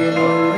Hallelujah.